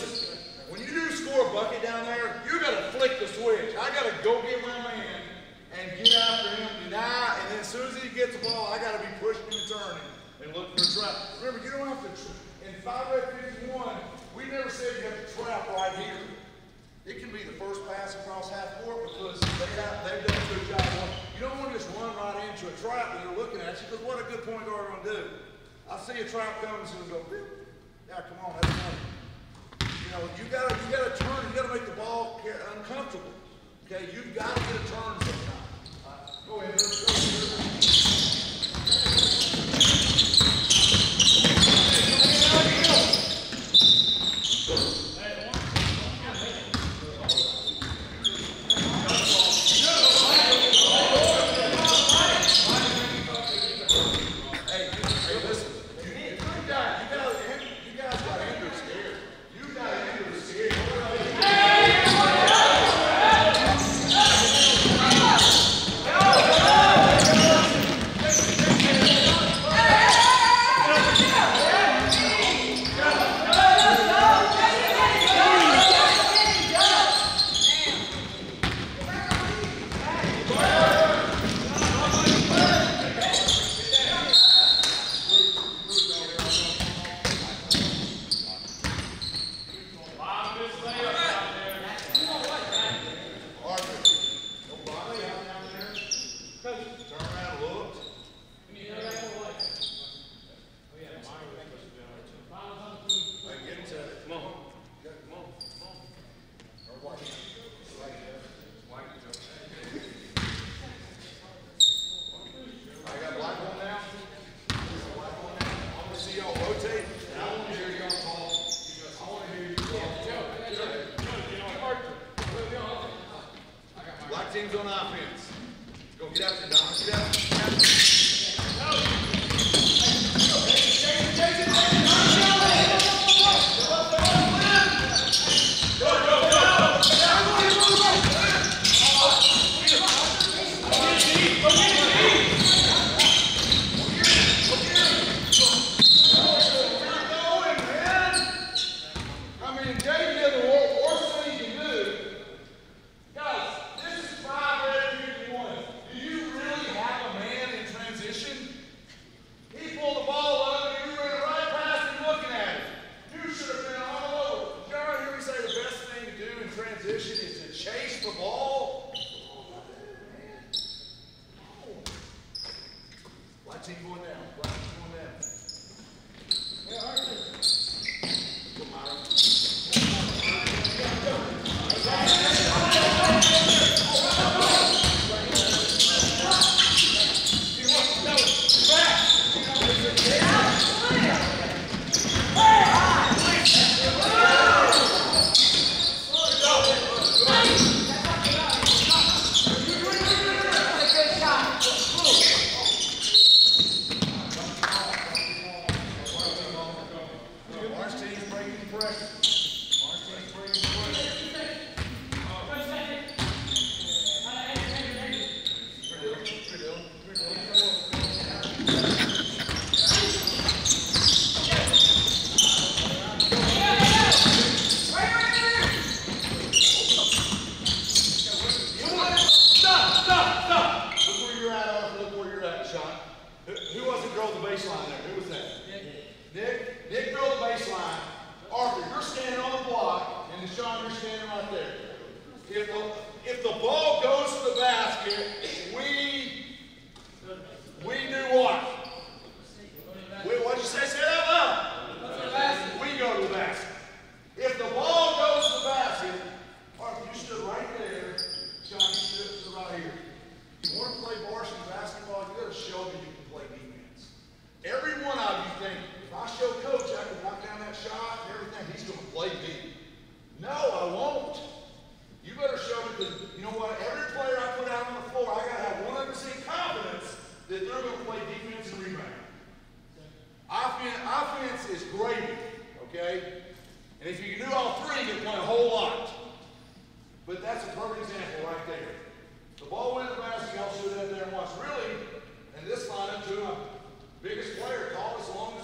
listen, when you do score a bucket down there, you got to flick the switch. I got to go get my man and get after him, deny, and then as soon as he gets the ball, I got to be pushing and turning and looking for trap. Remember, you don't have to. in five red 51, we never said you have to trap right here. It can be the first pass across half court because they have, they've done a good job. You don't want to just run right into a trap when you're looking at you because what a good point guard going to do. I see a trap coming, so go, yeah, come on, that's funny. Know, you gotta, you gotta turn, you gotta make the ball uncomfortable. Okay, you've gotta get a turn sometime. Right, Go ahead, let's go. Hey, hey, listen. You, you got, you got, you guys got Andrew scared. You got Andrew scared. Arthur, no body out down there. Turn around, look. Hey, get into it. Come on. Come on, come on. Or watch it. Right there. White, I got black one now. Black one now. I want to see y'all rotate, and I want to hear y'all call. I want to hear you call. Black team's on offense. Go get after Don. Get after. going, man. I mean, Jay did the wor- worst thing you can do. Guys, this is five red fifty-one. Do you really have a man in transition? He pulled the ball up and you ran right past him looking at it. You should have been all over. You ever hear me say the best thing to do in transition is to chase the ball? Black team going down. Black team going down. Come on. Orange team's breaking the pressure. Orange team's breaking the pressure. Stop, stop, stop. Look where you're at, Arthur. Look where you're at, Sean. Who, who was it drove baseline there? Who was that? Nick. Nick drove the baseline. Arthur, you're standing on the block, and Sean, you're standing right there. If the, if the ball goes to the And if you can do all three, you can play a whole lot. But that's a perfect example right there. The ball went in the basket, y'all shoot it there once. Really, and this lineup, two of biggest player called us along the